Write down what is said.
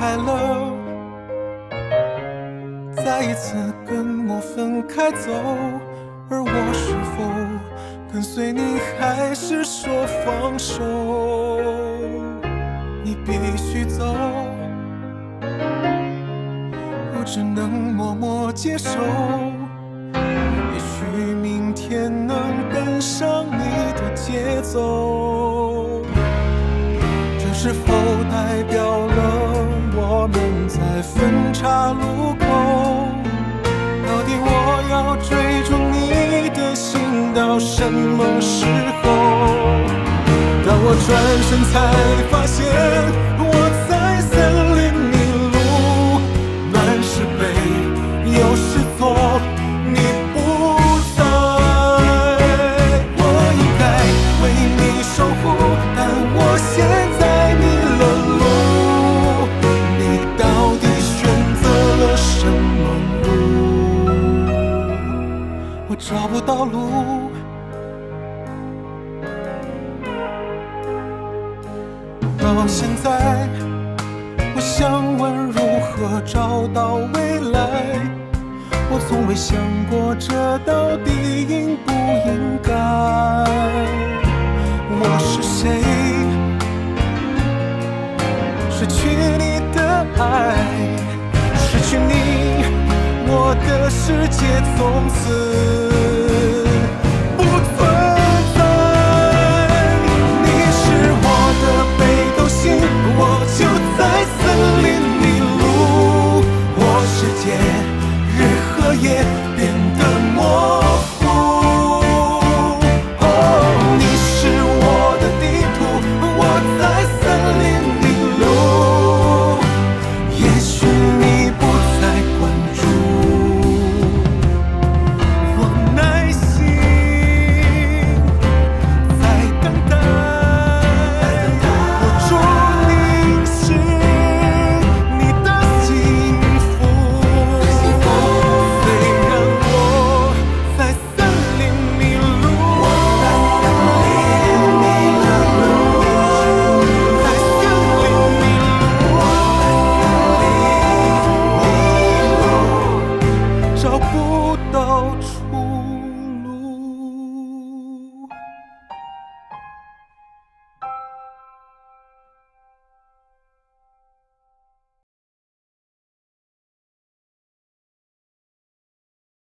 开了。再一次跟我分开走而我是否跟随你还是说放手？你必须走我只能默默接受。也许明天能跟上你的节奏这是否代表了在分岔路口？到底我要追逐你的心到什么时候？当我转身才发现找不到路。到现在，我想问如何找到未来。我从未想过这到底应不应该。我是谁？失去你的爱，失去你，我的世界从此夜别。